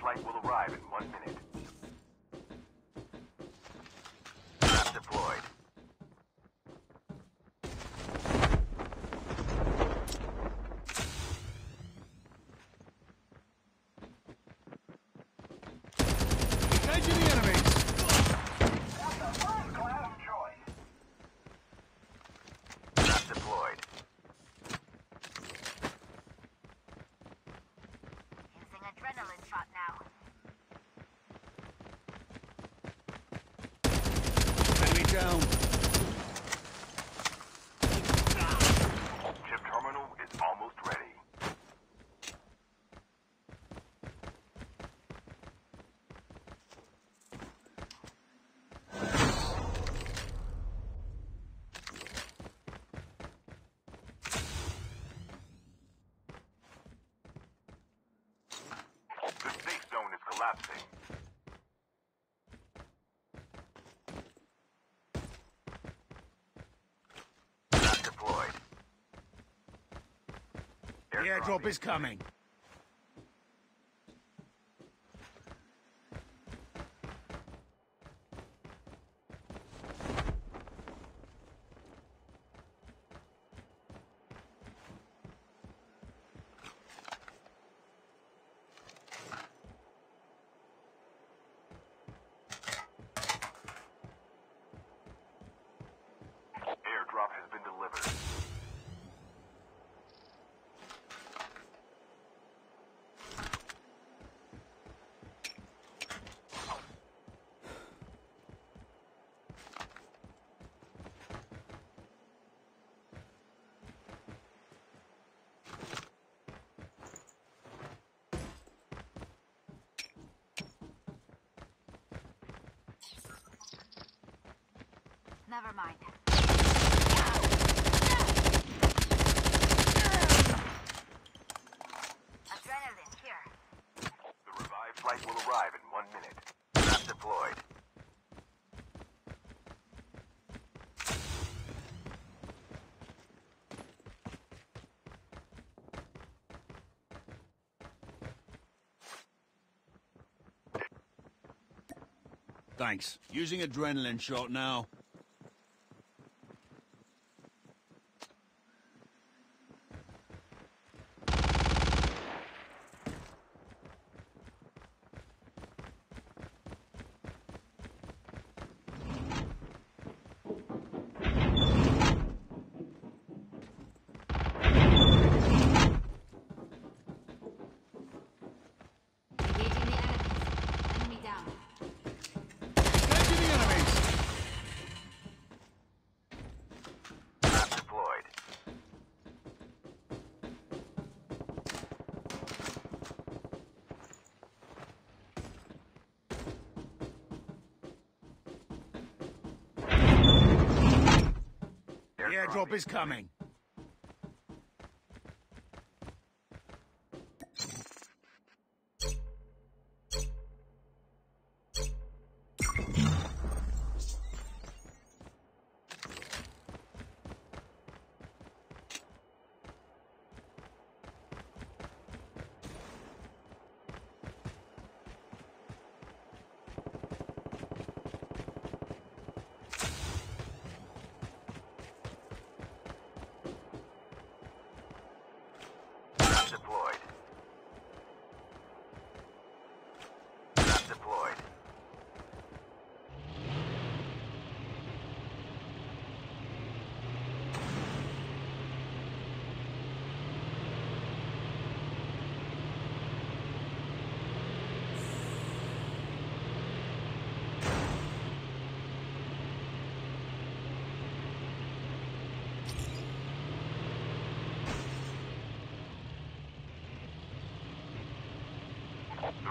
flight will arrive in one minute. Trap deployed. Engaging the enemies! Trap deployed. Using adrenaline shot now. Enemy down. Chip terminal is almost ready. The safe zone is collapsing. Trap deployed. The airdrop is coming. Airdrop has been delivered. Never mind. Adrenaline here. The revived flight will arrive in one minute. Trap deployed. Thanks. Using adrenaline shot now. Engaging the enemies. Enemy down. Engaging the enemies! Trap deployed. The airdrop is coming.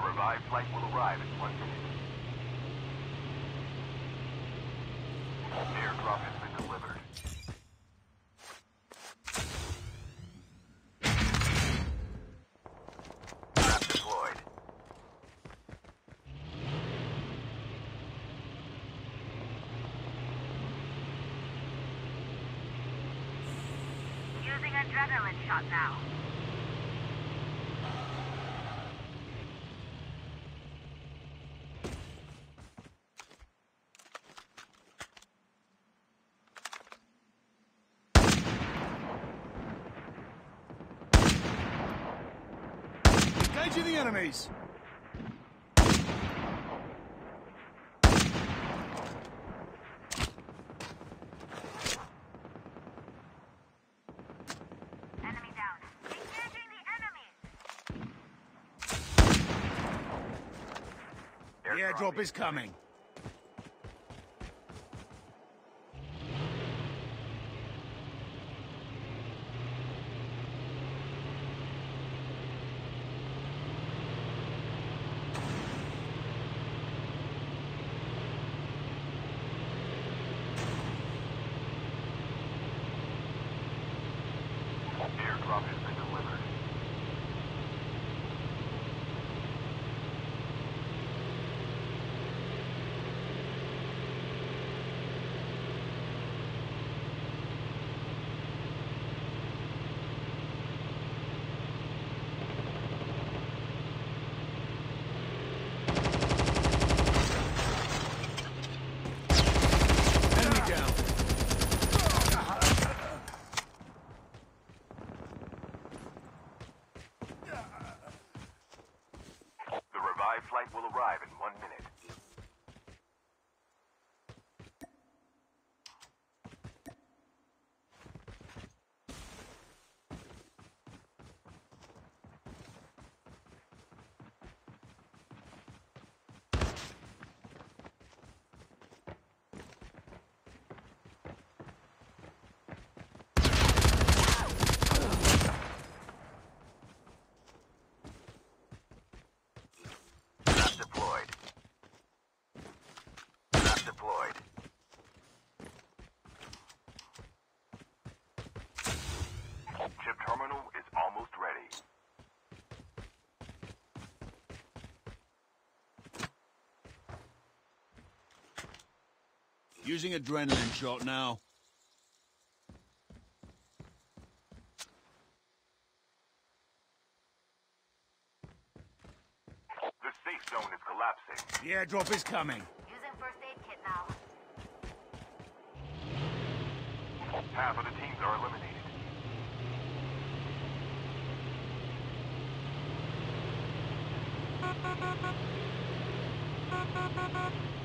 The revived flight will arrive in one minute. Airdrop has been delivered. Using adrenaline shot now. The enemies! Enemy down. Engaging the enemies. The airdrop is coming. Using adrenaline shot now. The safe zone is collapsing. The airdrop is coming. Using first aid kit now. Half of the teams are eliminated. Engaging the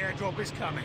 airdrop is coming.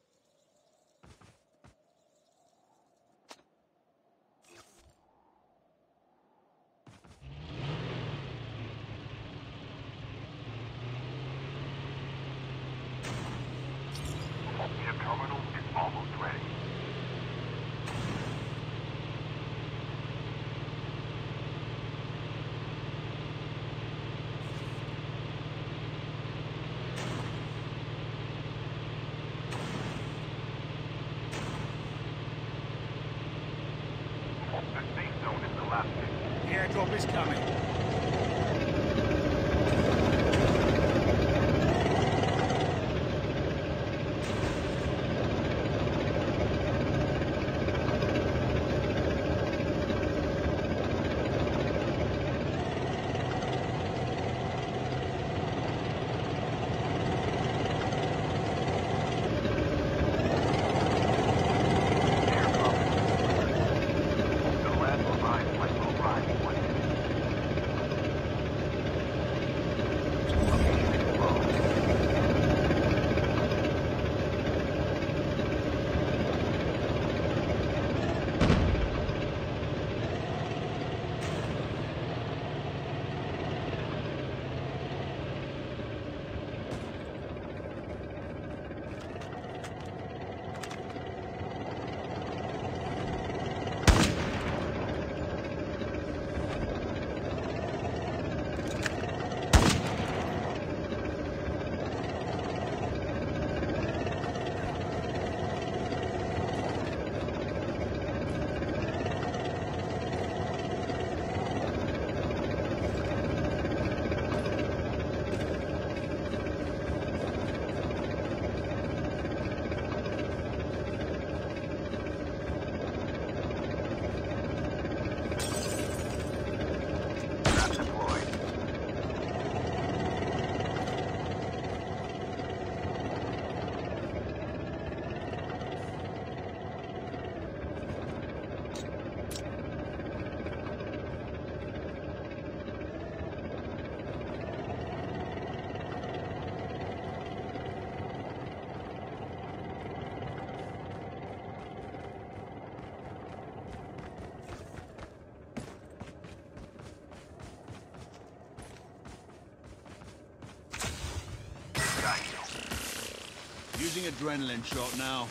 Using adrenaline shot now.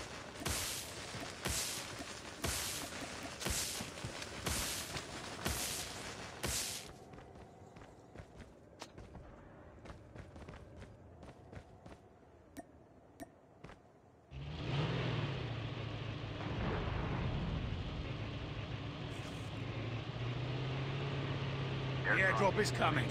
The airdrop is coming.